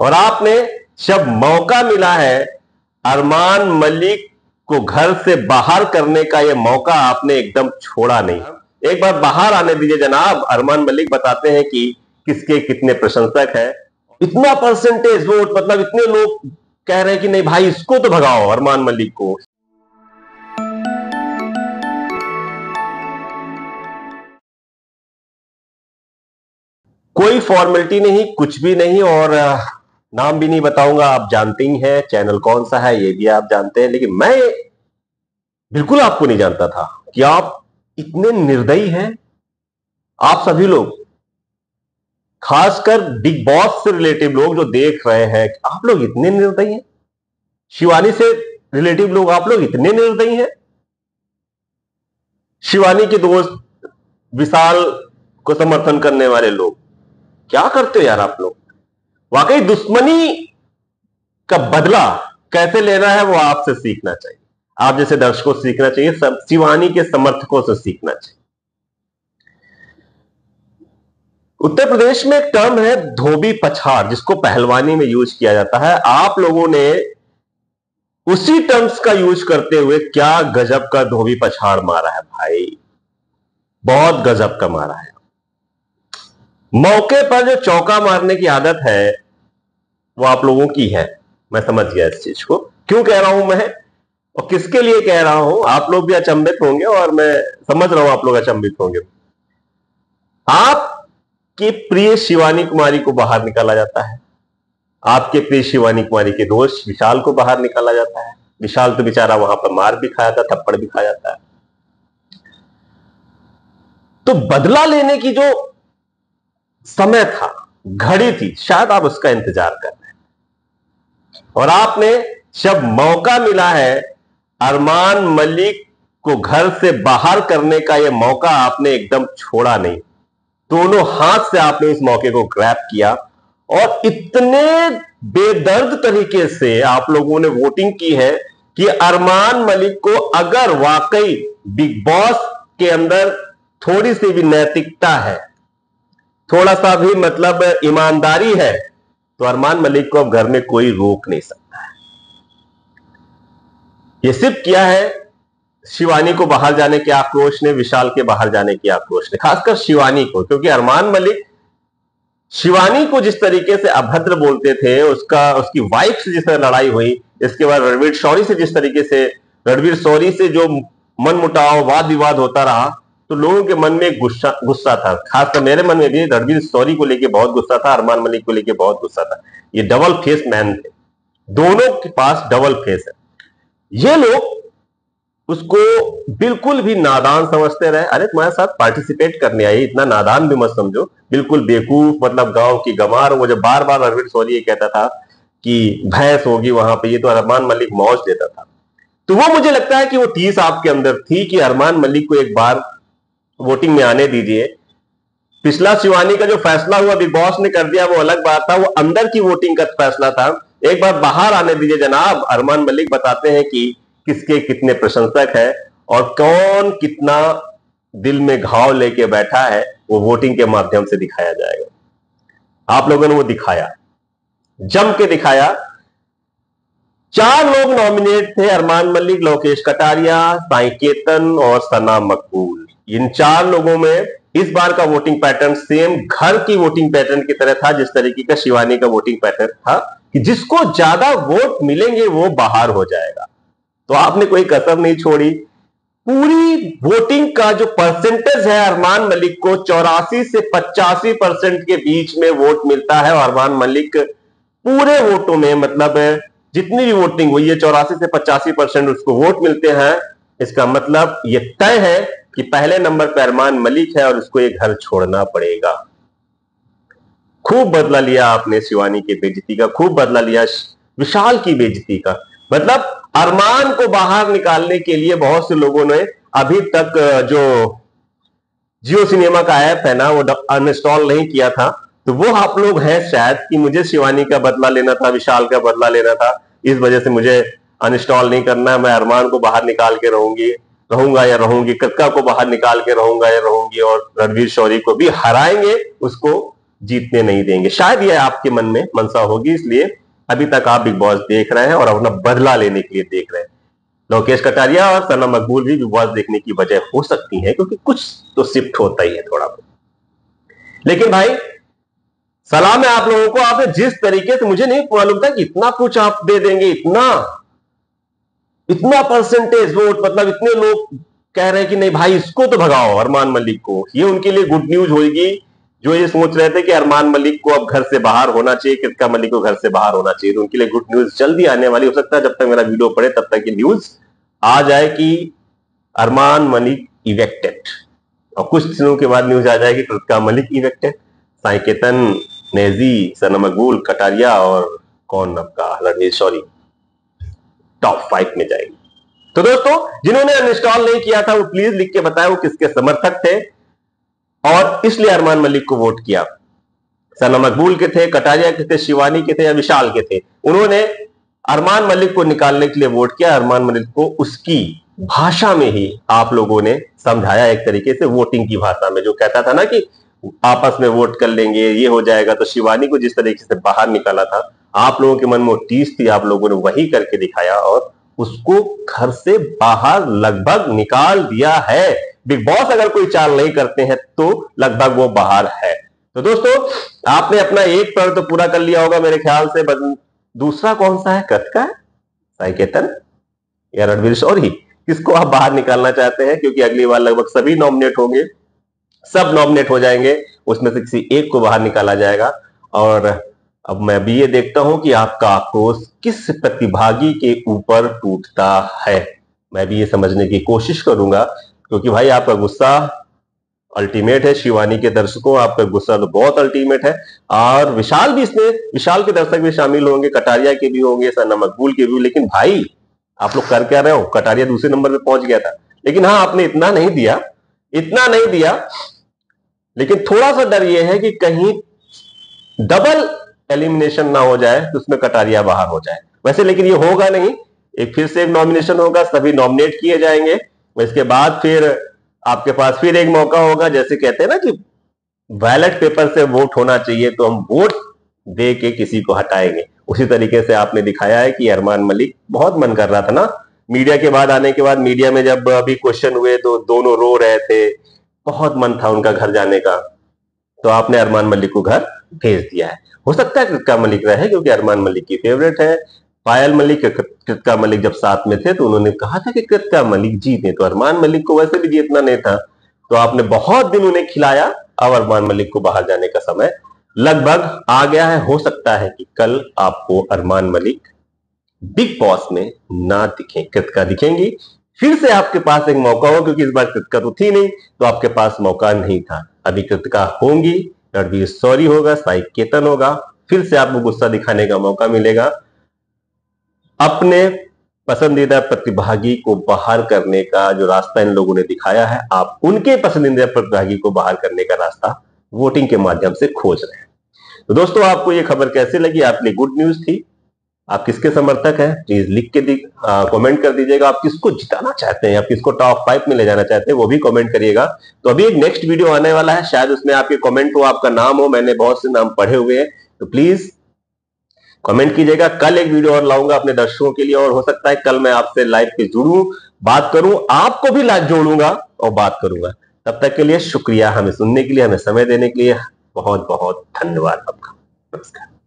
और आपने जब मौका मिला है, अरमान मलिक को घर से बाहर करने का यह मौका आपने एकदम छोड़ा नहीं। एक बार बाहर आने दीजिए जनाब। अरमान मलिक बताते हैं कि किसके कितने प्रशंसक है। इतना परसेंटेज वोट मतलब इतने लोग कह रहे हैं कि नहीं, भाई इसको तो भगाओ अरमान मलिक को। कोई फॉर्मेलिटी नहीं, कुछ भी नहीं और नाम भी नहीं बताऊँगा, आप जानते ही हैं चैनल कौन सा है, ये भी आप जानते हैं, लेकिन मैं बिल्कुल आपको नहीं जानता था कि आप इतने निर्दयी हैं। आप सभी लोग, खासकर बिग बॉस से रिलेटिव लोग जो देख रहे हैं, आप लोग इतने निर्दयी हैं। शिवानी से रिलेटिव लोग, आप लोग इतने निर्दयी हैं। शिवानी के दोस्त विशाल को समर्थन करने वाले लोग क्या करते हो यार आप लोग? वाकई दुश्मनी का बदला कैसे लेना है वो आपसे सीखना चाहिए। आप जैसे दर्शकों से सीखना चाहिए शिवानी के समर्थकों से सीखना चाहिए। उत्तर प्रदेश में एक टर्म है धोबी पछाड़, जिसको पहलवानी में यूज़ किया जाता है। आप लोगों ने उसी टर्म्स का यूज़ करते हुए क्या गजब का धोबी पछाड़ मारा है भाई? बहुत गजब का मारा है। मौके पर जो चौका मारने की आदत है, वो आप लोगों की है। मैं समझ गया इस चीज़ को। क्यों कह रहा हूँ मैं? और किसके लिए कह रहा हूँ? आप लोग भी अचंभित होंगे और मैं समझ रहा हूँ आप लोग अचंभित होंगे। आपकी प्रिय शिवानी कुमारी को बाहर निकाला जाता है। आपके प्रिय शिवानी कुमारी के दोस्त विशाल को बाहर निकाला जाता है। विशाल तो बेचारा वहाँ पर मार भी खाया था, थप्पड़ भी खाया जाता है तो बदला लेने की जो समय था, घड़ी थी, शायद आप उसका इंतज़ार कर रहे हैं। और आपने जब मौका मिला है, अरमान मलिक को घर से बाहर करने का यह मौका आपने एकदम छोड़ा नहीं। दोनों हाथ से आपने इस मौके को ग्रैप किया और इतने बेदर्द तरीके से आप लोगों ने वोटिंग की है कि अरमान मलिक को अगर वाकई बिग बॉस के अंदर थोड़ी सी भी नैतिकता है थोड़ा सा भी मतलब ईमानदारी है तो अरमान मलिक को अब घर में कोई रोक नहीं सकता है। ये सिर्फ़ किया है, शिवानी को बाहर जाने के आक्रोश ने, विशाल के बाहर जाने के आक्रोश ने, खासकर शिवानी को, क्योंकि अरमान मलिक शिवानी को जिस तरीके से अभद्र बोलते थे, उसका, उसकी वाइफ से जिस तरह लड़ाई हुई, इसके बाद रणवीर शौरी से जिस तरीके से, रणवीर शौरी से जो मन मुटाव वाद विवाद होता रहा तो लोगों के मन में गुस्सा गुस्सा था। खासकर मेरे मन में भी रणवीर सौरी को लेके बहुत गुस्सा था, अरमान मलिक को लेके बहुत गुस्सा था। ये डबल फेस मैन थे। दोनों के पास डबल फेस है। ये लोग उसको बिल्कुल भी नादान समझते रहे। अरे, तुम्हारे साथ पार्टिसिपेट करने आई, इतना नादान भी मत समझो। बिल्कुल बेकूफ मतलब गाँव की गमार वो जब बार बार रणवीर सौरी ये कहता था कि भैंस होगी वहाँ पे, ये तो अरमान मलिक मौज देता था। तो वो मुझे लगता है कि वो तीस आपके अंदर थी कि अरमान मलिक को एक बार वोटिंग में आने दीजिए। पिछला शिवानी का जो फैसला हुआ बिग बॉस ने कर दिया, वो अलग बात था, वो अंदर की वोटिंग का फैसला था। एक बार बाहर आने दीजिए, जनाब। अरमान मलिक बताते हैं कि किसके कितने प्रशंसक है और कौन कितना दिल में घाव लेके बैठा है, वो वोटिंग के माध्यम से दिखाया जाएगा। आप लोगों ने वो दिखाया। जम के दिखाया। चार लोग नॉमिनेट थे, अरमान मलिक, लोकेश कटारिया, साई केतन और सना मकबूल। इन चार लोगों में इस बार का वोटिंग पैटर्न सेम घर की वोटिंग पैटर्न की तरह था, जिस तरीके का शिवानी का वोटिंग पैटर्न था, कि जिसको ज़्यादा वोट मिलेंगे वो बाहर हो जाएगा। तो आपने कोई कसर नहीं छोड़ी। पूरी वोटिंग का जो परसेंटेज है अरमान मलिक को, चौरासी से पचासी परसेंट के बीच में वोट मिलता है अरमान मलिक पूरे वोटों में मतलब जितनी भी वोटिंग हुई है, चौरासी से पचासी परसेंट उसको वोट मिलते हैं। इसका मतलब यह तय है कि पहले नंबर पर अरमान मलिक है और उसको ये घर छोड़ना पड़ेगा। खूब बदला लिया आपने शिवानी की बेजती का, खूब बदला लिया विशाल की बेजती का। मतलब अरमान को बाहर निकालने के लिए बहुत से लोगों ने अभी तक जो जियो सिनेमा का ऐप है ना, वो अनइंस्टॉल नहीं किया था। तो वो आप लोग हैं शायद कि मुझे शिवानी का बदला लेना था, विशाल का बदला लेना था। इस वजह से मुझे अनइंस्टॉल नहीं करना है, मैं अरमान को बाहर निकाल के रहूँगी। रहूँगा या रहूँगी, कक्का को बाहर निकाल के रहूँगा या रहूँगी और रणवीर शौरी को भी हराएँगे, उसको जीतने नहीं देंगे। शायद यह आपके मन में मनसा होगी, इसलिए अभी तक आप बिग बॉस देख रहे हैं और अपना बदला लेने के लिए देख रहे हैं। लोकेश कटारिया और सना मकबूल भी बिग बॉस देखने की वजह हो सकती है, क्योंकि कुछ तो शिफ्ट होता ही है थोड़ा बहुत। लेकिन भाई सलाम है आप लोगों को, आपने जिस तरीके से, मुझे नहीं मालूम था कि इतना कुछ आप दे देंगे, इतना इतना परसेंटेज वोट मतलब इतने लोग कह रहे हैं कि नहीं भाई, इसको तो भगाओ अरमान मलिक को। ये उनके लिए गुड न्यूज़ होगी। जो ये सोच रहे थे कि अरमान मलिक को अब घर से बाहर होना चाहिए, कृतिका मलिक को घर से बाहर होना चाहिए तो उनके लिए गुड न्यूज़ जल्दी आने वाली। हो सकता है जब तक मेरा वीडियो पड़े तब तक ये न्यूज़ आ जाए कि अरमान मलिक इवेक्टेड और कुछ दिनों के बाद न्यूज़ आ जाएगी कृतिका मलिक इवेक्टेड साइकेतन नेजी सना मकबूल कटारिया और कौन रणवीर सॉरी टॉप फाइव में जाएगी। तो दोस्तों, जिन्होंने अनइंस्टॉल नहीं किया था, वो प्लीज़ लिख के बताया वो किसके समर्थक थे। और इसलिए अरमान मलिक को वोट किया। सना मकबूल के थे, कटारिया के थे, शिवानी के थे या विशाल के थे। उन्होंने अरमान मलिक को निकालने के लिए वोट किया। अरमान मलिक को उसकी भाषा में ही आप लोगों ने समझाया एक तरीके से वोटिंग की भाषा में, जो कहता था ना कि आपस में वोट कर लेंगे, ये हो जाएगा। तो शिवानी को जिस तरीके से बाहर निकाला था आप लोगों के मन में टीस थी, आप लोगों ने वही करके दिखाया और उसको घर से बाहर लगभग निकाल दिया है। बिग बॉस अगर कोई चाल नहीं करते हैं तो लगभग वो बाहर है। तो दोस्तों, आपने अपना एक पर्व तो पूरा कर लिया होगा मेरे ख्याल से दूसरा कौन सा है? कथ का साइकेतन या रणवीर शौरी किसको आप बाहर निकालना चाहते हैं? क्योंकि अगली बार लगभग सभी नॉमिनेट होंगे। सब नॉमिनेट हो जाएँगे। उसमें से किसी एक को बाहर निकाला जाएगा और अब मैं भी ये देखता हूँ कि आपका आक्रोश किस प्रतिभागी के ऊपर टूटता है। मैं भी ये समझने की कोशिश करूँगा, क्योंकि भाई आपका गुस्सा अल्टीमेट है। शिवानी के दर्शकों, आपका गुस्सा तो बहुत अल्टीमेट है। और विशाल भी इसमें, विशाल के दर्शक भी शामिल होंगे, कटारिया के भी होंगे सना मकबूल के भी लेकिन भाई, आप लोग कर क्या रहे हो? कटारिया दूसरे नंबर पे पहुँच गया था। लेकिन हाँ आपने इतना नहीं दिया, इतना नहीं दिया, लेकिन थोड़ा सा डर यह है कि कहीं डबल एलिमिनेशन ना हो जाए तो उसमें कटारिया बाहर हो जाए। वैसे लेकिन ये होगा नहीं। एक फिर से एक नॉमिनेशन होगा, सभी नॉमिनेट किए जाएँगे। इसके बाद फिर आपके पास फिर एक मौका होगा, जैसे कहते हैं ना कि बैलेट पेपर से वोट होना चाहिए तो हम वोट दे के किसी को हटाएँगे। उसी तरीके से आपने दिखाया है कि अरमान मलिक बहुत मन कर रहा था ना। मीडिया के बाद आने के बाद मीडिया में जब अभी क्वेश्चन हुए तो दोनों रो रहे थे। बहुत मन था उनका घर जाने का। तो आपने अरमान मलिक को घर भेज दिया है। हो सकता है कृतिका मलिक रहे, क्योंकि अरमान मलिक की फेवरेट है। पायल मलिक कृतिका मलिक जब साथ में थे तो उन्होंने कहा था कि कृतिका मलिक जीते तो अरमान मलिक को वैसे भी जीतना नहीं था। तो आपने बहुत दिन उन्हें खिलाया, अब अरमान मलिक को बाहर जाने का समय लगभग आ गया है। हो सकता है कि कल आपको अरमान मलिक बिग बॉस में ना दिखे, कृतका दिखेंगी। फिर से आपके पास एक मौका हो, क्योंकि इस बार कृतका तो थी नहीं तो आपके पास मौका नहीं था। अभी कृतका होंगी। रणवीर सॉरी होगा साई केतन होगा, फिर से आपको गुस्सा दिखाने का मौका मिलेगा। अपने पसंदीदा प्रतिभागी को बाहर करने का जो रास्ता इन लोगों ने दिखाया है, आप उनके पसंदीदा प्रतिभागी को बाहर करने का रास्ता वोटिंग के माध्यम से खोज रहे हैं। तो दोस्तों, आपको ये खबर कैसे लगी? आपके लिए गुड न्यूज़ थी। आप किसके समर्थक हैं? प्लीज़ लिख के कमेंट कर दीजिएगा। आप किसको जिताना चाहते हैं आप किसको टॉप फाइव में ले जाना चाहते हैं, वो भी कमेंट करिएगा। तो अभी एक नेक्स्ट वीडियो आने वाला है, शायद उसमें आपके कमेंट हो, आपका नाम हो, मैंने बहुत से नाम पढ़े हुए हैं। तो प्लीज़ कमेंट कीजिएगा। कल एक वीडियो और लाऊँगा अपने दर्शकों के लिए, और हो सकता है कल मैं आपसे लाइव पे जुड़ू, बात करूँ, आपको भी लाइव जोड़ूँगा और बात करूँगा। तब तक के लिए शुक्रिया हमें सुनने के लिए, हमें समय देने के लिए। बहुत बहुत धन्यवाद आपका। नमस्कार।